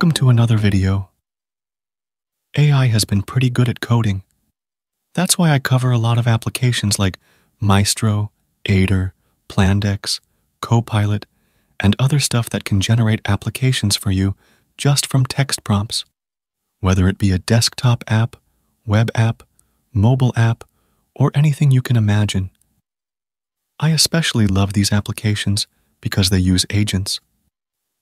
Welcome to another video. AI has been pretty good at coding. That's why I cover a lot of applications like Maestro, Aider, Plandex, Copilot, and other stuff that can generate applications for you just from text prompts. Whether it be a desktop app, web app, mobile app, or anything you can imagine. I especially love these applications because they use agents.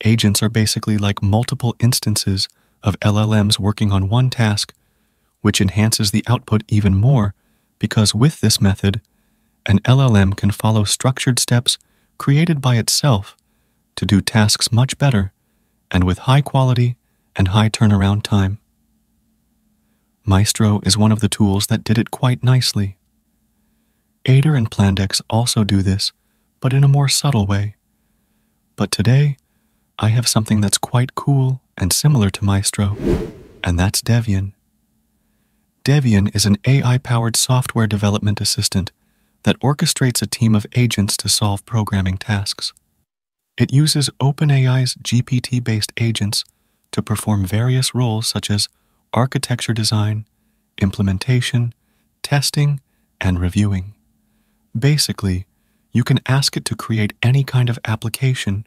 Agents are basically like multiple instances of LLMs working on one task, which enhances the output even more because with this method, an LLM can follow structured steps created by itself to do tasks much better and with high quality and high turnaround time. Maestro is one of the tools that did it quite nicely. Aider and Plandex also do this, but in a more subtle way. But today, I have something that's quite cool and similar to Maestro, and that's Devyan. Devyan is an AI-powered software development assistant that orchestrates a team of agents to solve programming tasks. It uses OpenAI's GPT-based agents to perform various roles such as architecture design, implementation, testing, and reviewing. Basically, you can ask it to create any kind of application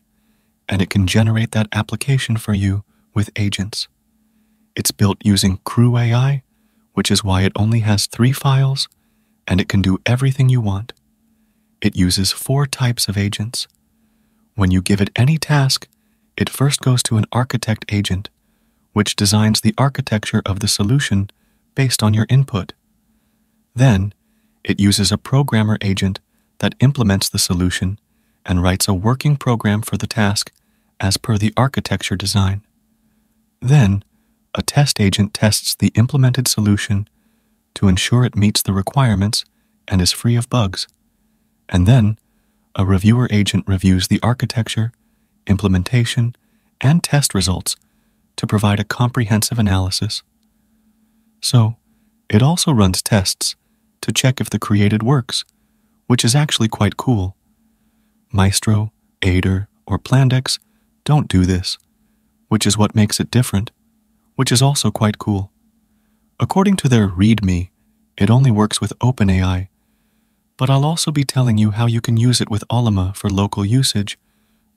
and it can generate that application for you with agents. It's built using Crew AI, which is why it only has three files, and it can do everything you want. It uses four types of agents. When you give it any task, it first goes to an architect agent, which designs the architecture of the solution based on your input. Then, it uses a programmer agent that implements the solution and writes a working program for the task as per the architecture design. Then, a test agent tests the implemented solution to ensure it meets the requirements and is free of bugs. And then, a reviewer agent reviews the architecture, implementation, and test results to provide a comprehensive analysis. So, it also runs tests to check if the created works, which is actually quite cool. Maestro, Aider, or Plandex don't do this, which is what makes it different, which is also quite cool. According to their README, it only works with OpenAI, but I'll also be telling you how you can use it with Ollama for local usage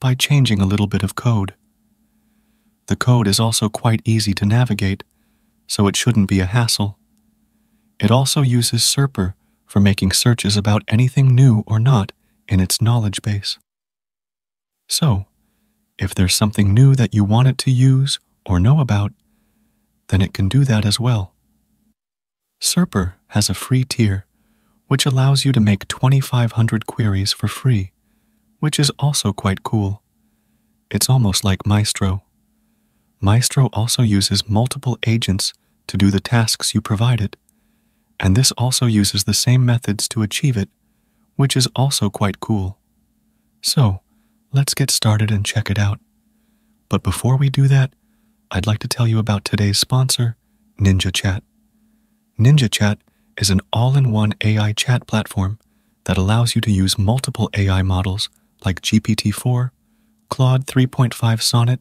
by changing a little bit of code. The code is also quite easy to navigate, so it shouldn't be a hassle. It also uses Serper for making searches about anything new or not in its knowledge base. So, if there's something new that you want it to use or know about, then it can do that as well. Serper has a free tier, which allows you to make 2,500 queries for free, which is also quite cool. It's almost like Maestro. Maestro also uses multiple agents to do the tasks you provide it, and this also uses the same methods to achieve it, which is also quite cool. So, Let's get started and check it out. But before we do that, I'd like to tell you about today's sponsor, Ninja Chat. Ninja Chat is an all-in-one AI chat platform that allows you to use multiple AI models like GPT-4, Claude 3.5 Sonnet,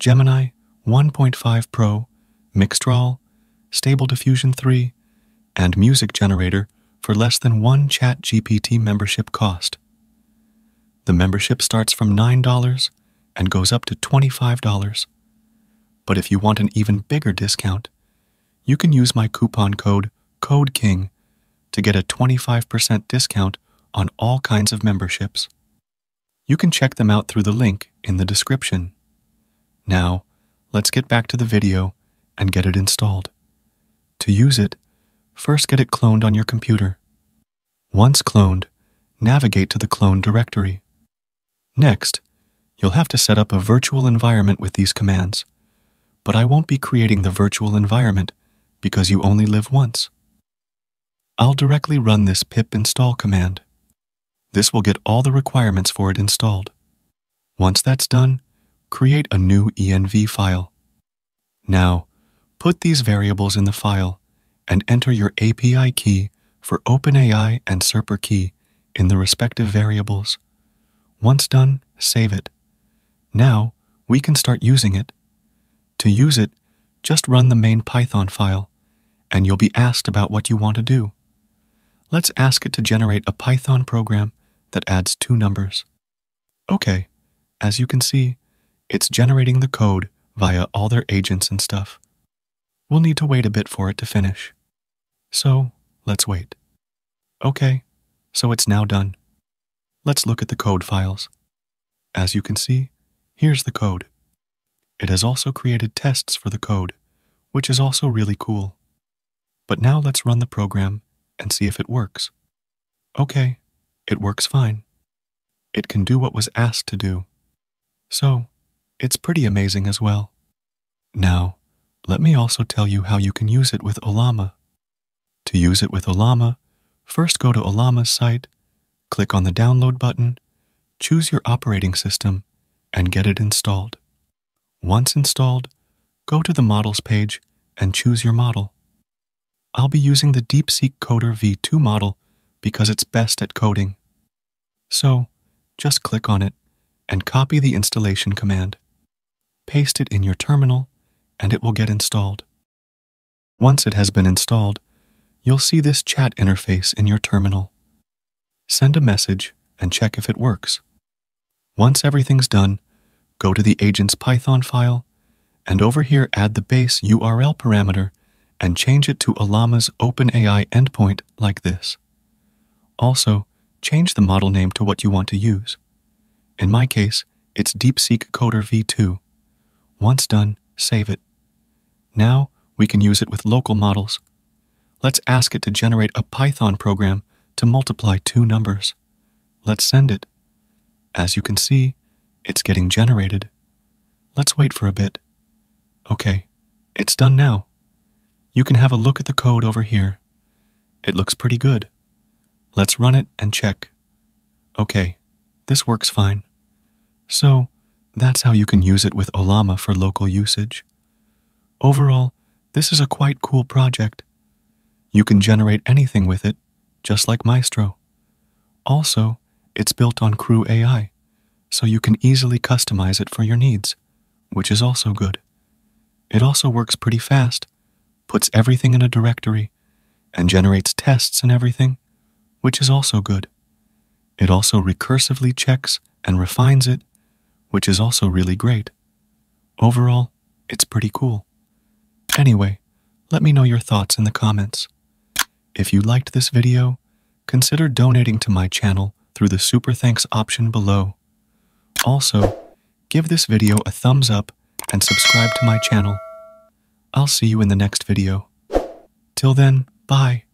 Gemini 1.5 Pro, Mixtral, Stable Diffusion 3, and Music Generator for less than one ChatGPT membership cost. The membership starts from $9 and goes up to $25. But if you want an even bigger discount, you can use my coupon code CODEKING to get a 25% discount on all kinds of memberships. You can check them out through the link in the description. Now, let's get back to the video and get it installed. To use it, first get it cloned on your computer. Once cloned, navigate to the clone directory. Next, you'll have to set up a virtual environment with these commands, but I won't be creating the virtual environment because you only live once. I'll directly run this pip install command. This will get all the requirements for it installed. Once that's done, create a new env file. Now, put these variables in the file and enter your API key for OpenAI and Serper key in the respective variables. Once done, save it. Now, we can start using it. To use it, just run the main Python file, and you'll be asked about what you want to do. Let's ask it to generate a Python program that adds two numbers. Okay, as you can see, it's generating the code via all their agents and stuff. We'll need to wait a bit for it to finish. So, let's wait. Okay, so it's now done. Let's look at the code files. As you can see, here's the code. It has also created tests for the code, which is also really cool. But now let's run the program and see if it works. Okay, it works fine. It can do what was asked to do. So, it's pretty amazing as well. Now, let me also tell you how you can use it with Ollama. To use it with Ollama, first go to Ollama's site, click on the download button, choose your operating system, and get it installed. Once installed, go to the Models page and choose your model. I'll be using the DeepSeek Coder V2 model because it's best at coding. So, just click on it and copy the installation command. Paste it in your terminal and it will get installed. Once it has been installed, you'll see this chat interface in your terminal. Send a message and check if it works. Once everything's done, go to the agent's Python file, and over here add the base URL parameter and change it to Ollama's OpenAI endpoint like this. Also, change the model name to what you want to use. In my case, it's DeepSeek Coder v2. Once done, save it. Now, we can use it with local models. Let's ask it to generate a Python program to multiply two numbers. Let's send it. As you can see, it's getting generated. Let's wait for a bit. Okay, it's done now. You can have a look at the code over here. It looks pretty good. Let's run it and check. Okay, this works fine. So, that's how you can use it with Ollama for local usage. Overall, this is a quite cool project. You can generate anything with it, just like Maestro. Also, it's built on Crew AI, so you can easily customize it for your needs, which is also good. It also works pretty fast, puts everything in a directory, and generates tests and everything, which is also good. It also recursively checks and refines it, which is also really great. Overall, it's pretty cool. Anyway, let me know your thoughts in the comments. If you liked this video, consider donating to my channel through the Super Thanks option below. Also, give this video a thumbs up and subscribe to my channel. I'll see you in the next video. Till then, bye.